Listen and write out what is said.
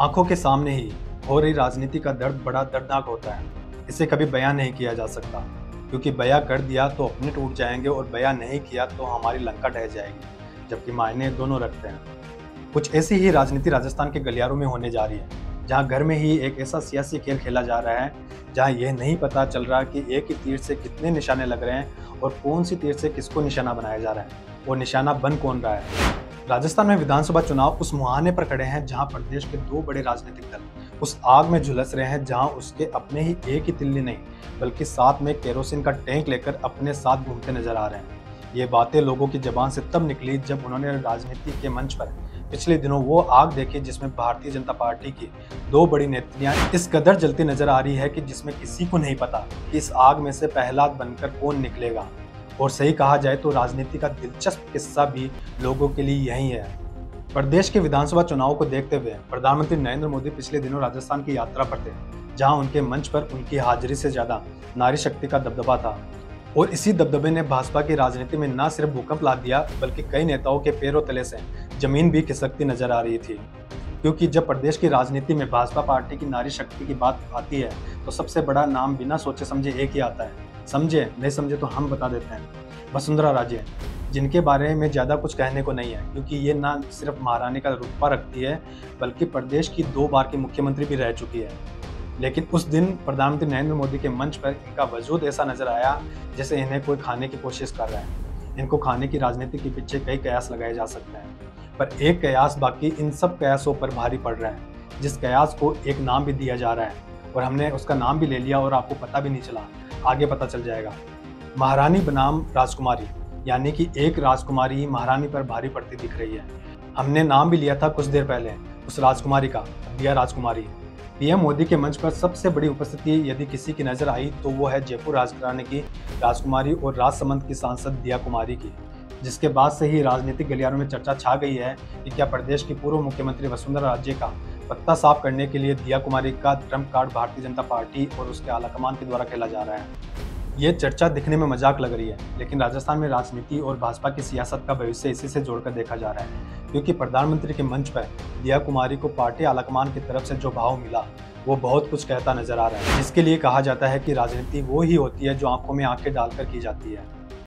आँखों के सामने ही हो रही राजनीति का दर्द बड़ा दर्दनाक होता है। इसे कभी बयां नहीं किया जा सकता, क्योंकि बयां कर दिया तो अपने टूट जाएँगे और बयां नहीं किया तो हमारी लंका ढह जाएगी, जबकि मायने दोनों रखते हैं। कुछ ऐसी ही राजनीति राजस्थान के गलियारों में होने जा रही है, जहाँ घर में ही एक ऐसा सियासी खेल खेला जा रहा है, जहाँ यह नहीं पता चल रहा कि एक ही तीर से कितने निशाने लग रहे हैं और कौन सी तीर से किसको निशाना बनाया जा रहा है और निशाना बन कौन रहा है। राजस्थान में विधानसभा चुनाव उस मुहाने पर खड़े हैं जहाँ प्रदेश के दो बड़े राजनीतिक दल उस आग में झुलस रहे हैं जहाँ उसके अपने ही एक ही तिल्ली नहीं, बल्कि साथ में केरोसिन का टैंक लेकर अपने साथ घूमते नज़र आ रहे हैं। ये बातें लोगों की जबान से तब निकली जब उन्होंने राजनीति के मंच पर पिछले दिनों वो आग देखी जिसमें भारतीय जनता पार्टी की दो बड़ी नेत्रियाँ इस कदर जलती नज़र आ रही है कि जिसमें किसी को नहीं पता कि इस आग में से पहलाद बनकर कौन निकलेगा। और सही कहा जाए तो राजनीति का दिलचस्प किस्सा भी लोगों के लिए यही है। प्रदेश के विधानसभा चुनाव को देखते हुए प्रधानमंत्री नरेंद्र मोदी पिछले दिनों राजस्थान की यात्रा पर थे, जहाँ उनके मंच पर उनकी हाजिरी से ज़्यादा नारी शक्ति का दबदबा था। और इसी दबदबे ने भाजपा की राजनीति में न सिर्फ़ भूकंप ला दिया, बल्कि कई नेताओं के पैरों तले से ज़मीन भी खिसकती नज़र आ रही थी। क्योंकि जब प्रदेश की राजनीति में भाजपा पार्टी की नारी शक्ति की बात आती है तो सबसे बड़ा नाम बिना सोचे समझे एक ही आता है। समझे, नहीं समझे तो हम बता देते हैं। वसुंधरा राजे जिनके बारे में ज़्यादा कुछ कहने को नहीं है, क्योंकि ये ना सिर्फ़ महारानी का रुतबा रखती है, बल्कि प्रदेश की दो बार की मुख्यमंत्री भी रह चुकी है। लेकिन उस दिन प्रधानमंत्री नरेंद्र मोदी के मंच पर इनका वजूद ऐसा नज़र आया, जैसे इन्हें कोई खाने की कोशिश कर रहा है। इनको खाने की राजनीति के पीछे कई कयास लगाए जा सकते हैं, पर एक कयास बाकी इन सब कयासों पर भारी पड़ रहा है, जिस कयास को एक नाम भी दिया जा रहा है, और हमने उसका नाम भी ले लिया और आपको पता भी नहीं चला। आगे पता चल जाएगा। महारानी बनाम राजकुमारी, यानी कि एक राजकुमारी महारानी पर भारी पड़ती दिख रही है। हमने नाम भी लिया था कुछ देर पहले, उस राजकुमारी का, दिया राजकुमारी। पीएम मोदी के मंच पर सबसे बड़ी उपस्थिति यदि किसी की नज़र आई तो वो है जयपुर राजघराने की राजकुमारी और राजसमंद की सांसद दिया कुमारी की, जिसके बाद से ही राजनीतिक गलियारों में चर्चा छा गई है कि क्या प्रदेश की पूर्व मुख्यमंत्री वसुंधरा राजे का पत्ता साफ़ करने के लिए दिया कुमारी का Trump card Bharatiya Janata party और उसके आलाकमान के द्वारा खेला जा रहा है। ये चर्चा दिखने में मज़ाक लग रही है, लेकिन राजस्थान में राजनीति और भाजपा की सियासत का भविष्य इसी से जोड़कर देखा जा रहा है, क्योंकि प्रधानमंत्री के मंच पर दिया कुमारी को पार्टी आलाकमान की तरफ़ से जो भाव मिला, वो बहुत कुछ कहता नज़र आ रहा है। इसके लिए कहा जाता है कि राजनीति वो ही होती है जो आँखों में आँखें डालकर की जाती है।